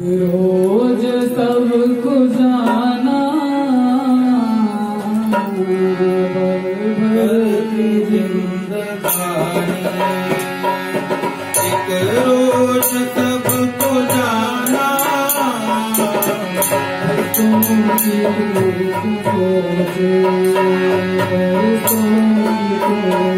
रोज सबको जाना। भर की जिंदगानी। एक रोज सबको जाना। सोची सोचे सोची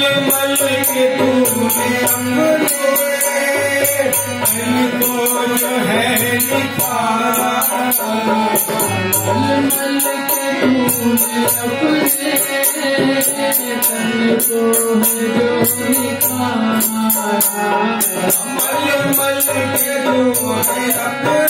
मल मल के तूने है मल के तूने अपने तन को निकाला के तूने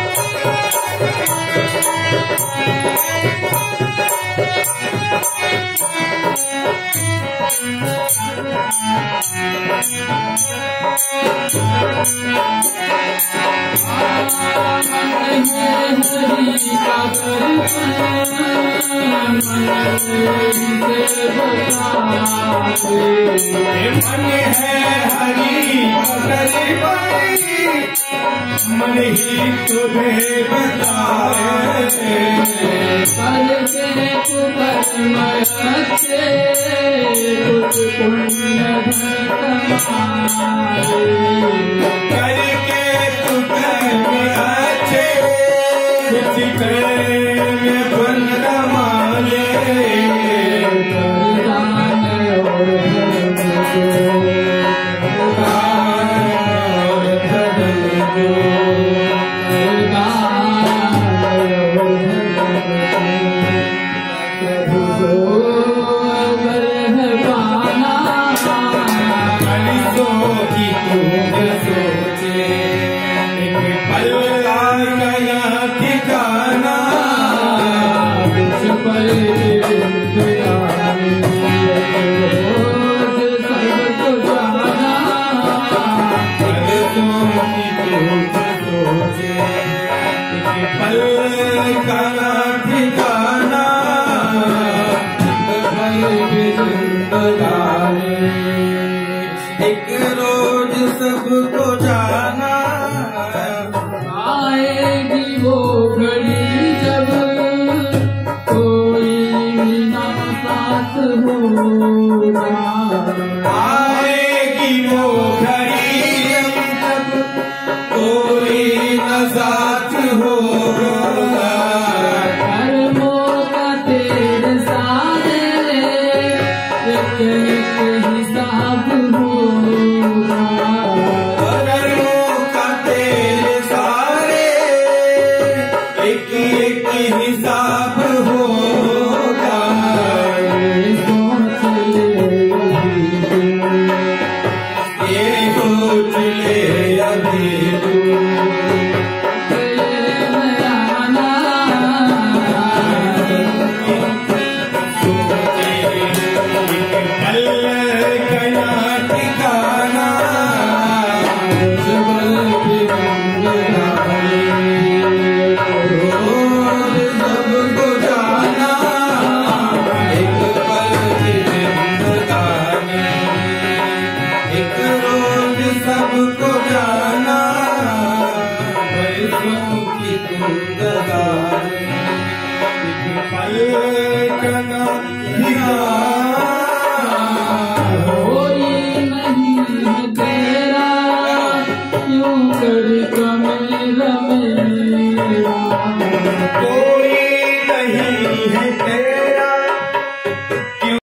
मन है हरी मगर भाई मन ही तुम्हें बताए करके एक रोज सबको जाना आएगी वो घड़ी जब। कोई ना साथ होगा आएगी वो घड़ी जब। कोई न साथ